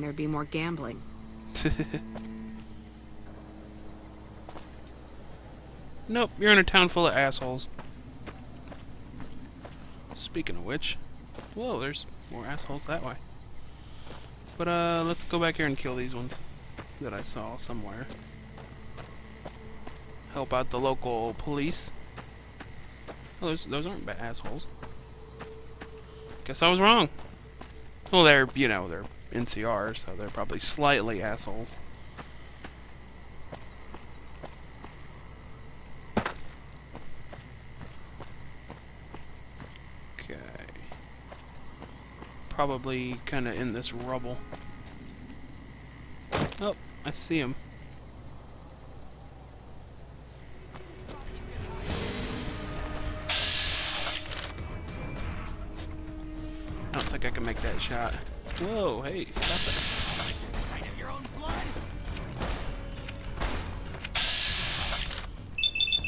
there'd be more gambling. nope, you're in a town full of assholes. Speaking of which, whoa, there's more assholes that way. But uh, let's go back here and kill these ones that I saw somewhere. Help out the local police. Oh, those, those aren't bad assholes. Guess I was wrong. Well, they're, you know, they're NCR, so they're probably slightly assholes. Okay. Probably kind of in this rubble. Oh, I see him. I don't think I can make that shot. Whoa, hey, stop it.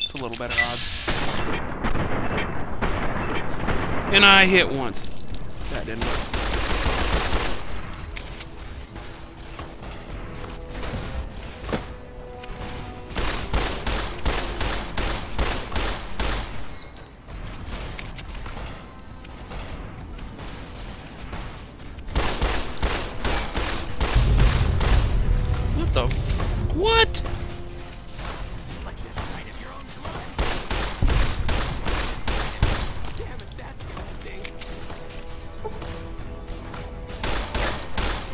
It's a little better odds. And I hit once. That didn't work.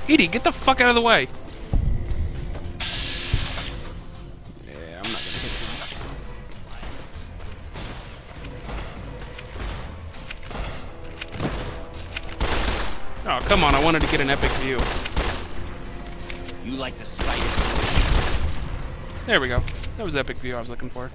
Edie, get the fuck out of the way! Yeah, I'm not gonna hit him. Oh, come on, I wanted to get an epic view. You like the sight There we go. That was the epic view I was looking for.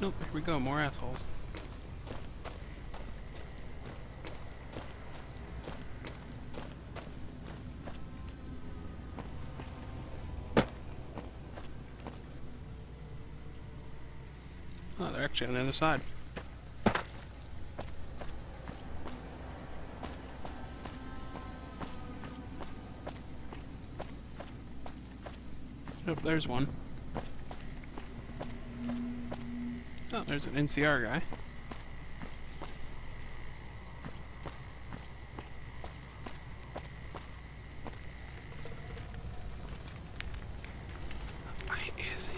Nope, here we go, more assholes. Oh, they're actually on the other side. Oh, there's one. Oh, there's an NCR guy. I is.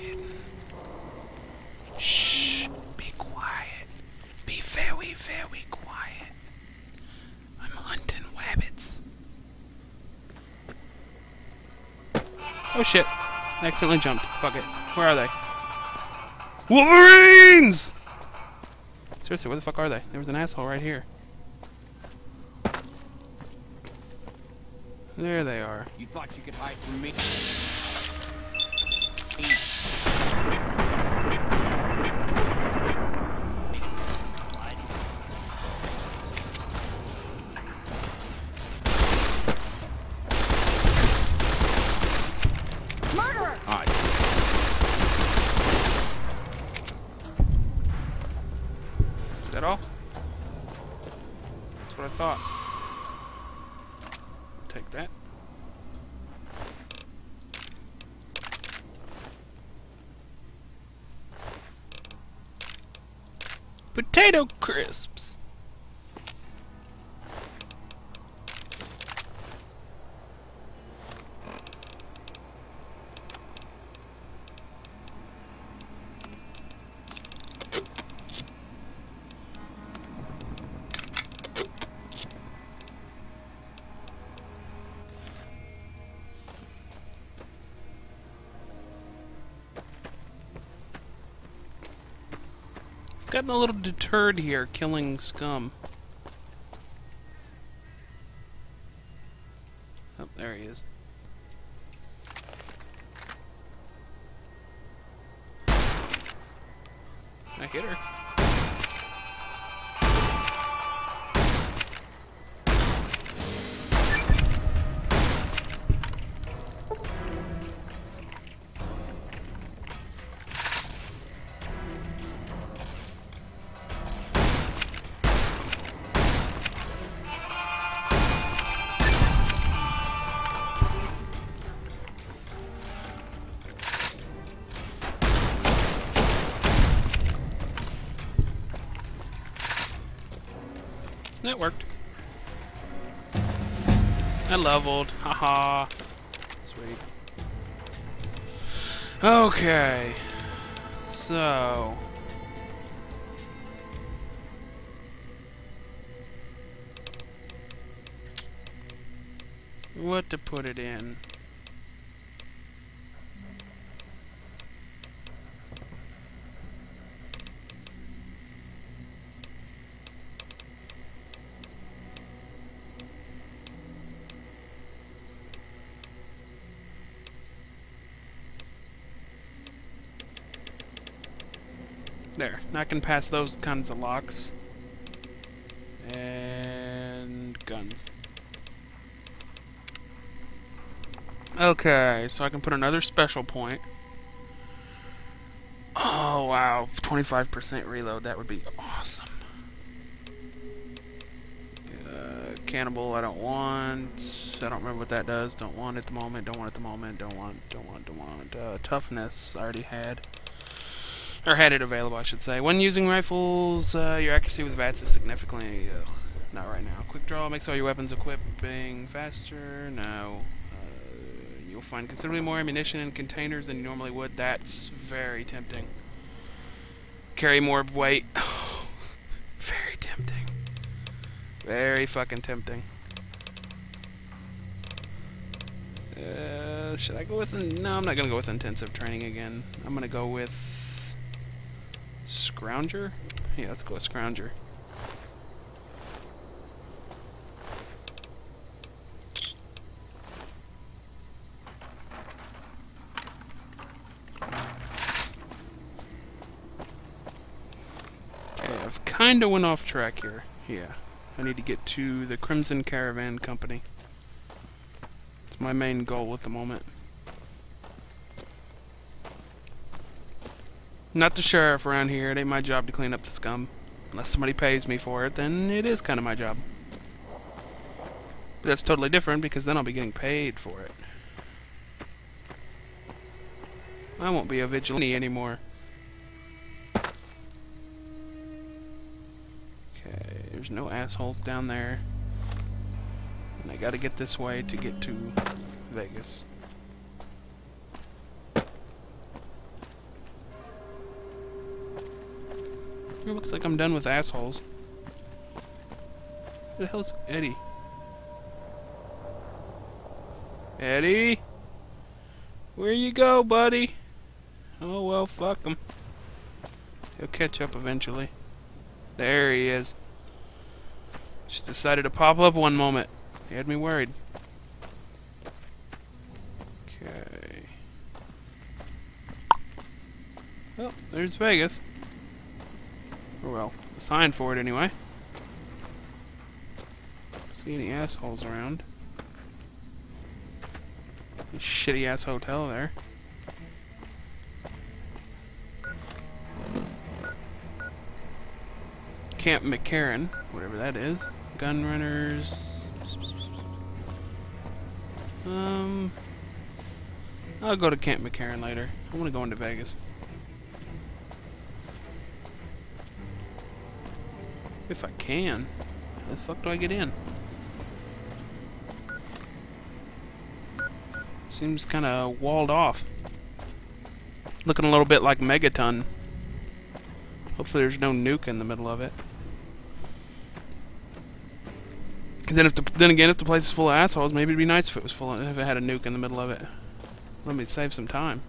Shh. Be quiet. Be very, very quiet. I'm hunting rabbits. Oh shit. I accidentally jumped. Fuck it. Where are they? Wolverines! Seriously, where the fuck are they? There was an asshole right here. There they are. You thought you could hide from me? What I thought. Take that. Potato crisps! Gotten a little deterred here killing scum. Oh, there he is. I hit her. I leveled. Haha. Sweet. Okay. So. What to put it in? There. Not gonna pass those kinds of locks. And guns. Okay, so I can put another special point. Oh wow, 25% reload, that would be awesome. Uh, cannibal, I don't want. I don't remember what that does. Don't want at the moment. Don't want at the moment. Don't want. Don't want. Don't want. Uh, toughness, I already had. Or had it available, I should say. When using rifles, uh, your accuracy with VATS is significantly... Ugh, not right now. Quick draw makes all your weapons equipping faster. No. Uh, you'll find considerably more ammunition in containers than you normally would. That's very tempting. Carry more weight. very tempting. Very fucking tempting. Uh, should I go with... No, I'm not going to go with intensive training again. I'm going to go with... Scrounger? Yeah, let's go with Scrounger. Okay, I've kinda went off track here. Yeah. I need to get to the Crimson Caravan Company. It's my main goal at the moment. Not the sheriff around here. It ain't my job to clean up the scum. Unless somebody pays me for it, then it is kind of my job. But that's totally different because then I'll be getting paid for it. I won't be a vigilante anymore. Okay, there's no assholes down there. And I gotta get this way to get to Vegas. It looks like I'm done with assholes. Who the hell's Eddie? Eddie? Where you go, buddy? Oh, well, fuck him. He'll catch up eventually. There he is. Just decided to pop up one moment. He had me worried. Okay. Oh, there's Vegas. Or well, the sign for it anyway. See any assholes around? Shitty ass hotel there. Camp McCarran, whatever that is. Gun runners. Um, I'll go to Camp McCarran later. I want to go into Vegas. If I can. How the fuck do I get in? Seems kind of walled off. Looking a little bit like Megaton. Hopefully there's no nuke in the middle of it. then if the, then again, if the place is full of assholes, maybe it'd be nice if it was full of, if it had a nuke in the middle of it. Let me save some time.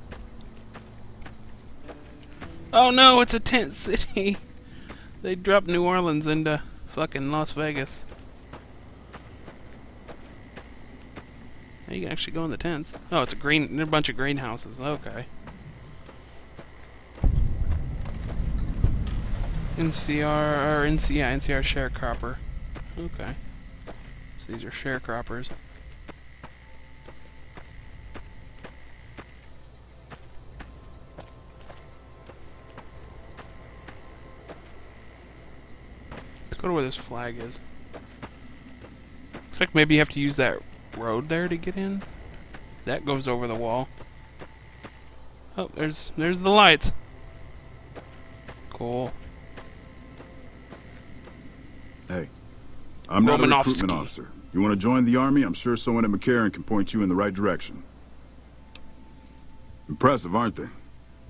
Oh no, it's a tent city. They dropped New Orleans into fucking Las Vegas. Now you can actually go in the tents. Oh, it's a green. They're a bunch of greenhouses. Okay. NCR or NC yeah NCR sharecropper. Okay. So these are sharecroppers. Go to where this flag is. Looks like maybe you have to use that road there to get in. That goes over the wall. Oh, there's there's the lights. Cool. Hey, I'm not a recruitment officer. You want to join the army? I'm sure someone at McCarran can point you in the right direction. Impressive, aren't they?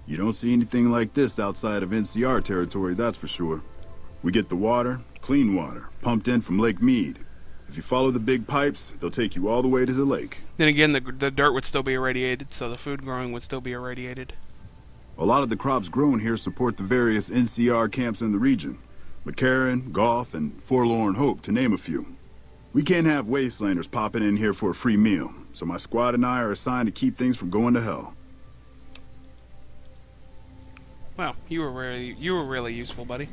You don't see anything like this outside of NCR territory, that's for sure. We get the water, clean water, pumped in from Lake Mead. If you follow the big pipes, they'll take you all the way to the lake. Then again, the the dirt would still be irradiated, so the food growing would still be irradiated. A lot of the crops grown here support the various NCR camps in the region. McCarran, Golf, and Forlorn Hope, to name a few. We can't have wastelanders popping in here for a free meal, so my squad and I are assigned to keep things from going to hell. Wow, you were really you were really useful, buddy.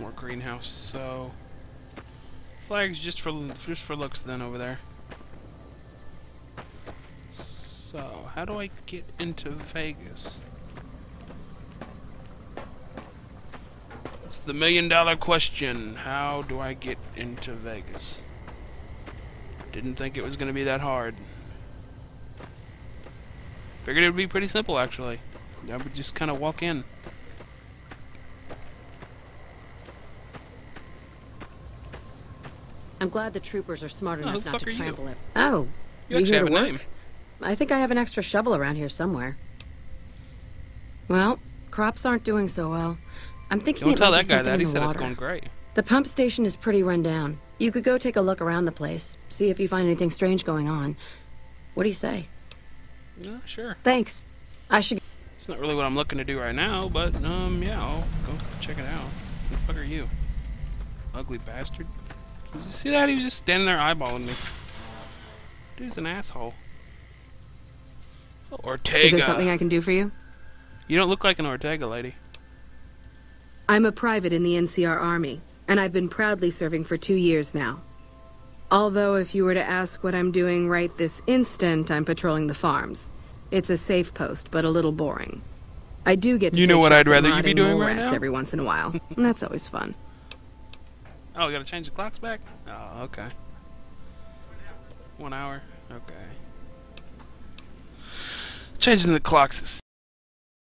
More greenhouse, so flags just for just for looks then over there. So, how do I get into Vegas? It's the million dollar question. How do I get into Vegas? Didn't think it was going to be that hard. Figured it would be pretty simple, actually. I would just kind of walk in. I'm glad the troopers are smart Oh, enough the not to are you? trample it. Oh, You actually here have to a work? name. I think I have an extra shovel around here somewhere. Well, crops aren't doing so well. I'm thinking Don't it tell might that be guy that. He the said it's going great. The pump station is pretty run down. You could go take a look around the place, see if you find anything strange going on. What do you say? Yeah, sure. Thanks. I should. It's not really what I'm looking to do right now, but, um, yeah, I'll go check it out. Who the fuck are you? Ugly bastard. Did you see that? He was just standing there eyeballing me. Dude's an asshole. Ortega. Is there something I can do for you? You don't look like an Ortega lady. I'm a private in the NCR Army, and I've been proudly serving for two years now. Although, if you were to ask what I'm doing right this instant, I'm patrolling the farms. It's a safe post, but a little boring. I do get to You know what I'd rather you be doing right rats now? every once in a while, and that's always fun. Oh, you gotta change the clocks back? Oh, okay. One hour? Okay. Changing the clocks is